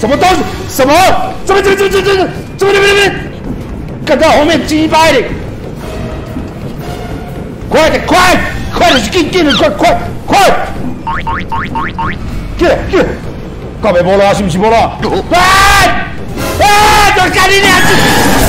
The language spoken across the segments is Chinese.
什么东西？什么？这边这边这边这边这边怎么？看到后面鸡巴的快点快快点去进进了快快快去去告别波罗是不是西波罗滚啊都干你娘去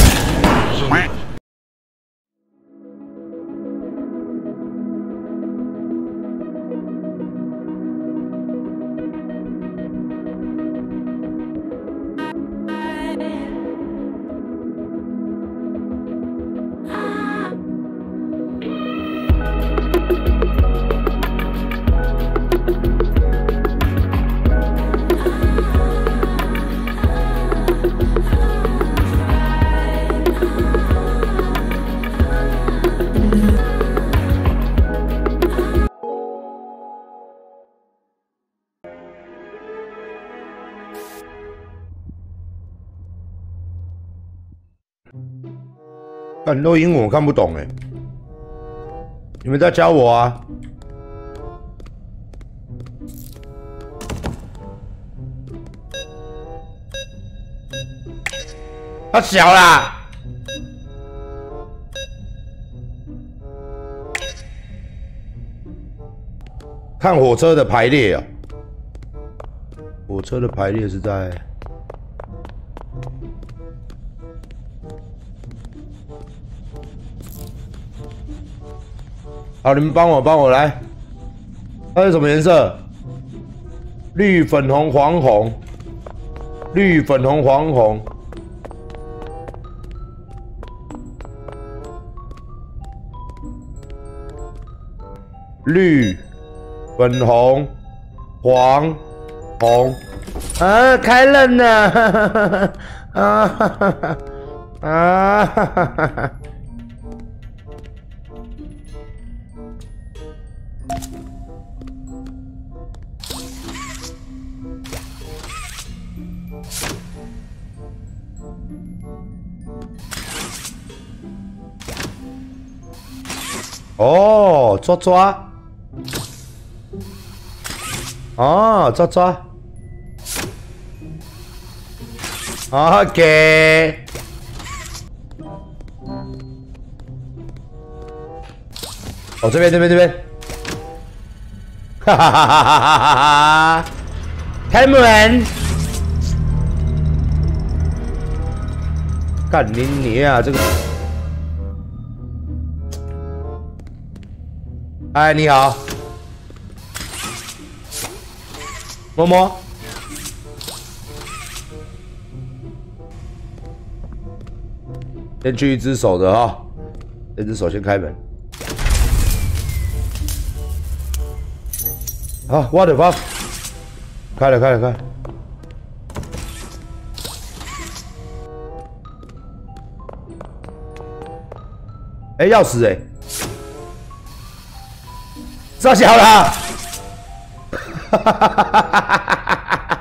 很多英文我看不懂哎，你们在教我啊？他小啦，看火车的排列啊，火车的排列是在。好，你们帮我，帮我来。它是什么颜色？绿、粉红、黄、红。绿、粉红、黄、红。绿、粉红、黄、红。啊，开了呢！啊哈哈哈！啊哈哈哈哦，抓抓，哦，抓抓，OK，哦，这边这边这边，哈哈哈哈哈哈哈！开门，干你你啊，这个。嗨，你好，摸摸，先去一只手的哈，这只手先开门。好，挖的房，开了开了开。哎，钥匙哎。抓小了，哈哈哈哈哈哈！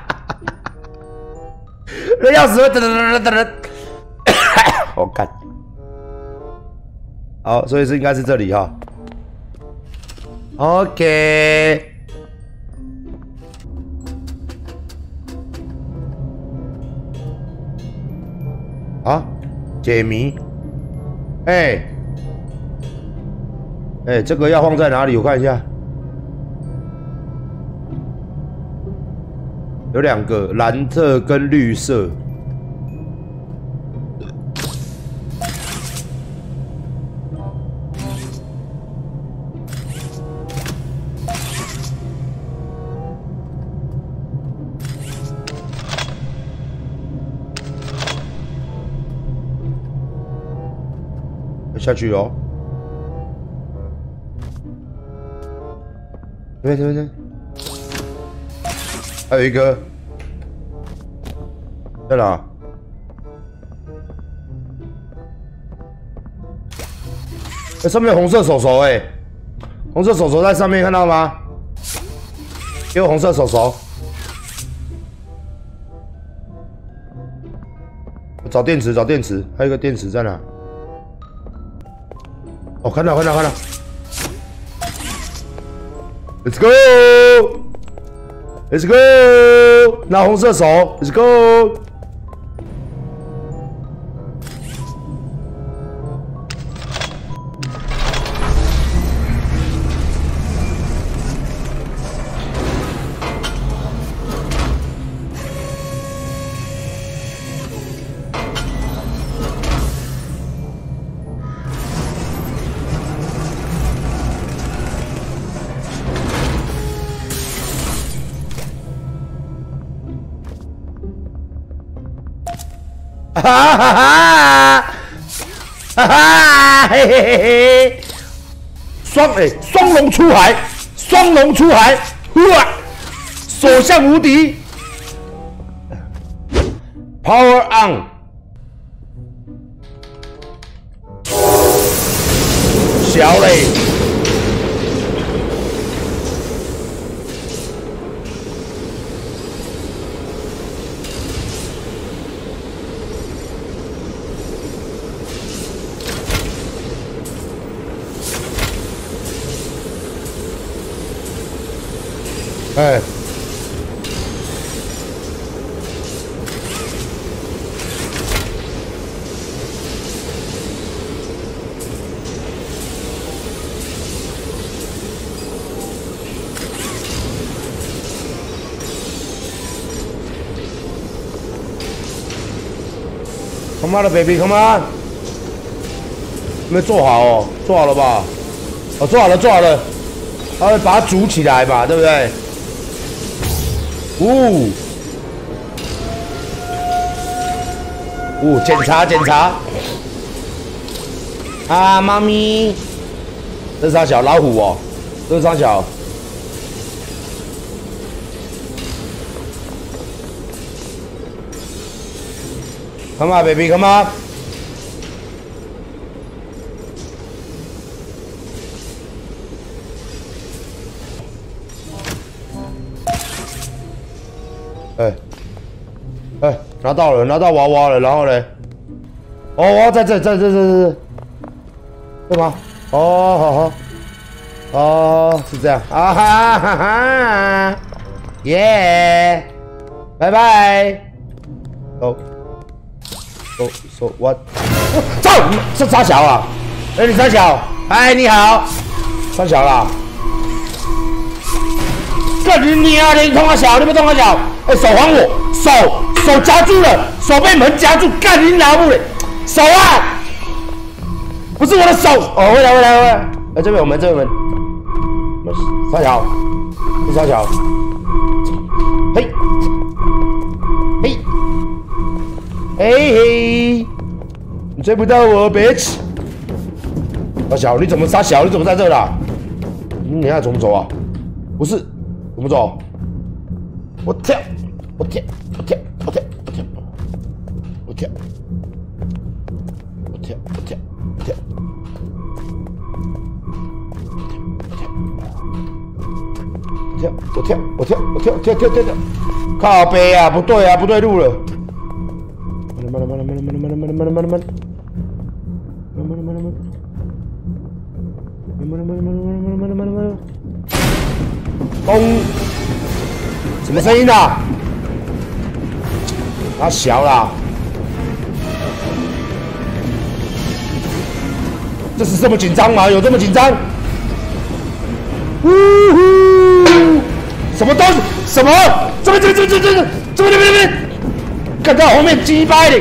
那钥匙等等等等等等，我看，好，所以是应该是这里哈。OK，啊，解谜，哎，哎，这个要放在哪里？我看一下。有两个蓝色跟绿色，下去哦。这边这边这边。还有一个，在哪？哎，上面有红色手手哎，红色手手在上面，看到吗？给我红色手手。找电池，找电池，还有一个电池在哪？哦，看到，看到，看到。Let's go。，Let's go，拿红色手，Let's go。哈哈哈！哈哈，嘿嘿嘿嘿！双哎，双龙出海，双龙出海，哇！所向无敌，Power on！小嘞。哎，，Come on,，baby，come on，没做好哦，做好了吧？哦，做好了，做好了，他会把它煮起来吧，对不对？呜，呜，检查检查。啊，妈咪，这是啥小老虎哦？这是啥小？Come on, baby, come on. 哎，哎，拿到了，拿到娃娃了，然后呢？哦，娃娃在这，在这，在这，对吗？哦，好好，哦，是这样，啊哈哈哈，耶，拜拜。哦，哦，说，what？走，是沙小啊？哎，你沙小，嗨，你好，沙小啦。干你娘的！你动我小，你不动我小。哎，手还我，手手夹住了，手被门夹住，干你老母的！手啊！不是我的手。哦，回来回来回来。哎，这边有门，这边门。三条，第三条。嘿，嘿，嘿嘿，你追不到我，bitch。大小，你怎么杀小？你怎么在这啦？你要怎么走啊？不是。怎么走？我跳，我跳，我跳，我跳，我跳，我跳，我跳，我跳，我跳，我跳，我跳，我跳，我跳，我跳我跳跳跳跳跳，靠背啊，不对啊，不对路了。慢了慢了慢了慢了慢了慢了慢了慢了慢了慢了，慢了慢了慢了慢了，慢了慢了慢了慢了慢了慢了。咚！什么声音啊？他小了。这是这么紧张吗？有这么紧张？呜呼！什么东西？什么？这边这边这边这边这边这边这边！看到后面击败的，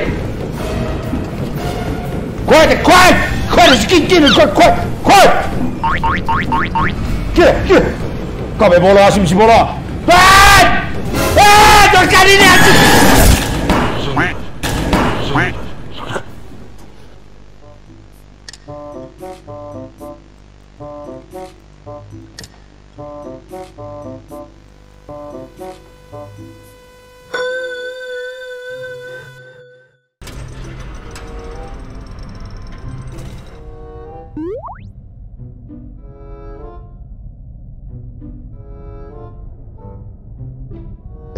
快点快快点进进的快快快！进进！Come boló, Jimmy boló. Vai! Ah, porcaria!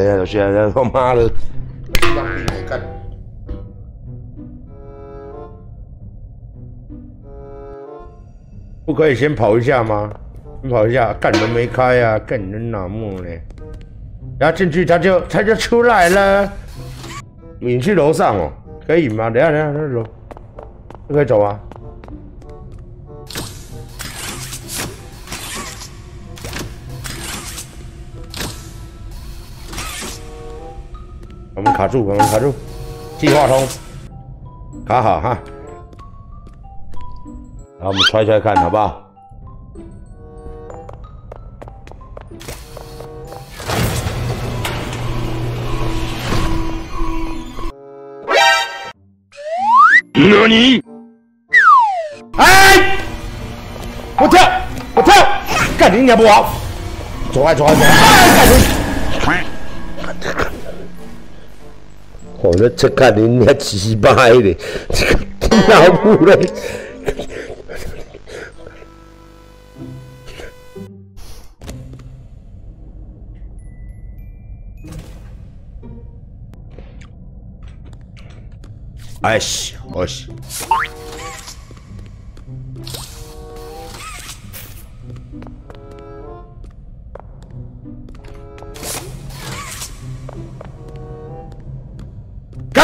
菠萝？啊！啊！都！现在他妈的，干！不可以先跑一下吗？先跑一下，干门没开啊，干人哪木呢？然后进去，他就他就出来了。你去楼上哦，可以吗？等下等下，那走，可以走啊。我们卡住，我们卡住，计划通，卡好哈。然后我们揣揣看，好不好？何你？哎！我跳，我跳，干你娘不好！走开，走开，走开！我这这干你娘鸡巴的，这个老母嘞！哎西，哎西！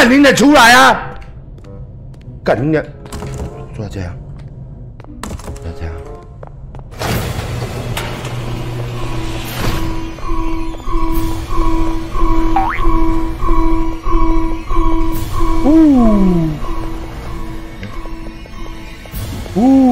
干你的出来啊！干你的，做这样，做这样。呜，呜。起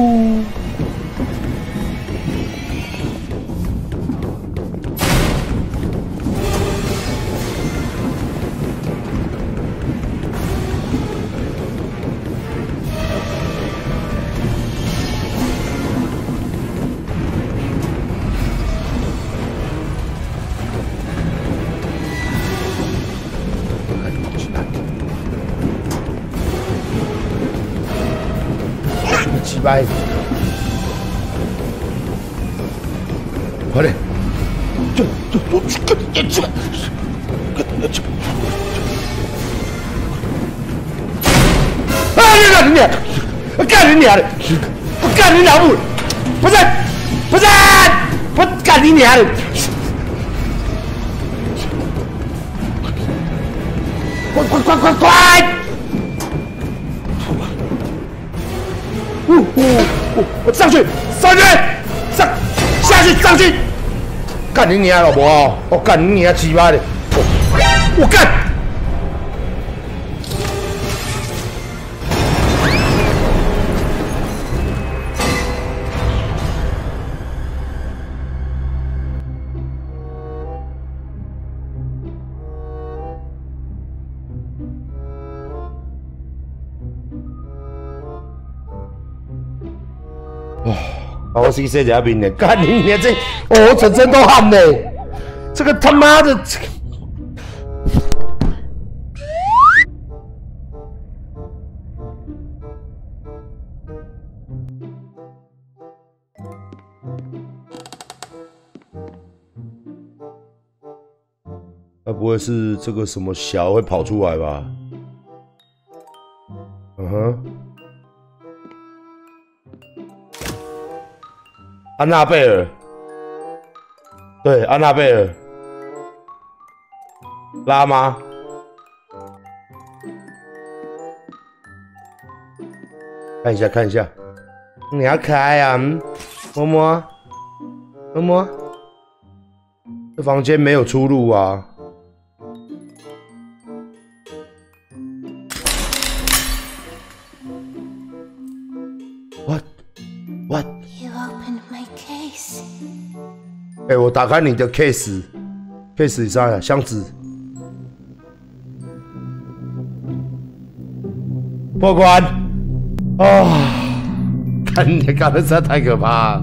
快点！就就我去，快点起来！快点起来！啊！你干你娘！我干你娘的！我干你娘不？不是，不是，我干你娘的！快快快快快！呜呜！我上去，上去，上下去，上去！干你娘老婆！我干你娘鸡巴的！我干！哇！把我 C C 加兵的，干你娘这，我，全身都汗呢！这个他妈的，这个，该不会是这个什么小会跑出来吧？嗯哼。安娜贝尔，对，安娜贝尔，拉吗？看一下，看一下，你要开呀？摸摸，摸摸，这房间没有出路啊。哎，我打开你的 case，case 上箱子，破关啊！看你干的实在太可怕。